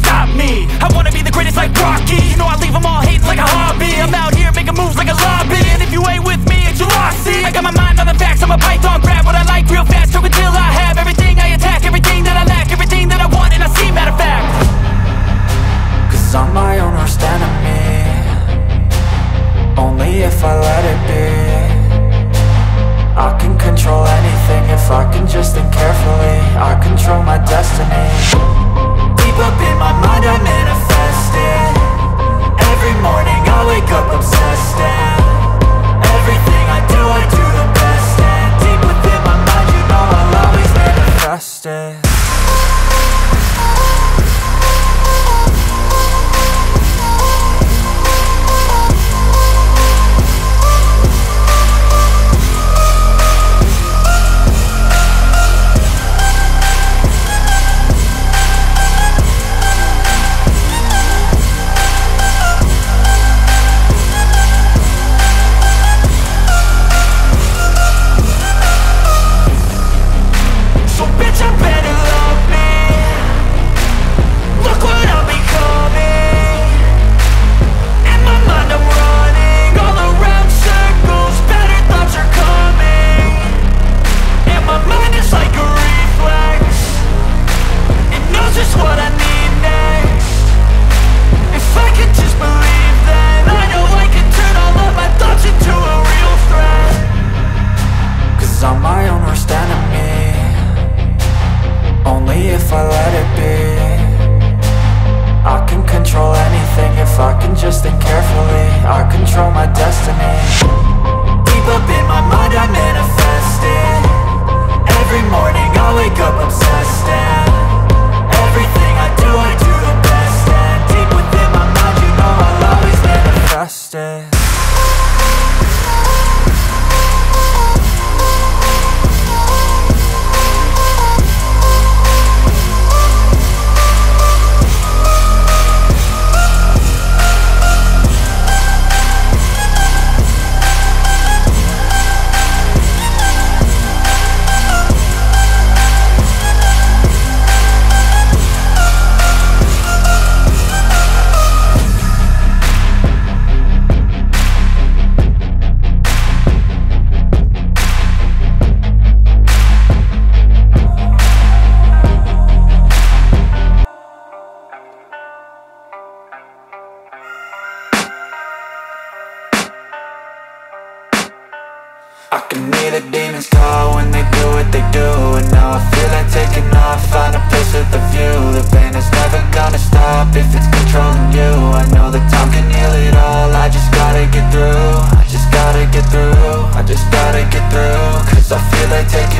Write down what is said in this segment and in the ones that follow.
stop me. I wanna be the greatest like Rocky. You know I leave them all hating like a hobby. I'm out here making moves like a lobby. And if you ain't with me, it's your loss, see I got my mind on the facts, I'm a python. Grab what I like real fast, choke until I have. Everything I attack, everything that I lack. Everything that I want. And I see, matter of fact. Cause I'm my own worst enemy Only if I let it be. I can control anything if I can just think carefully. I control my destiny my mind if it's controlling you. I know that time can heal it all, I just gotta get through. I just gotta get through, I just gotta get through. Cause I feel like taking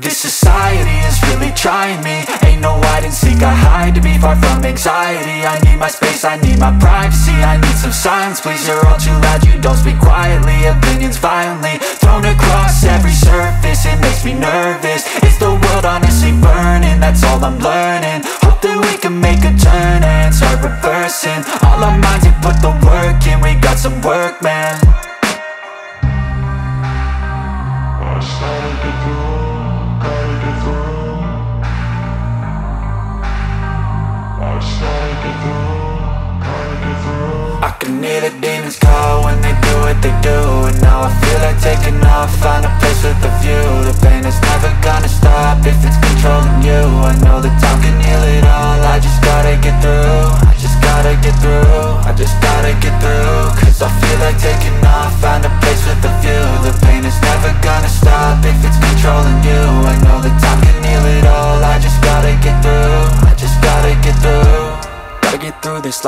this society is really trying me. Ain't no hide and seek, I hide to be far from anxiety. I need my space, I need my privacy I need some silence, please, you're all too loud You don't speak quietly, opinions violently Thrown across every surface, it makes me nervous. Is the world honestly burning? That's all I'm learning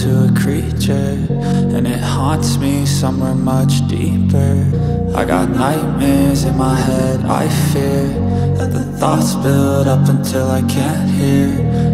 into a creature And it haunts me somewhere much deeper. I got nightmares in my head I fear that the thoughts build up until I can't hear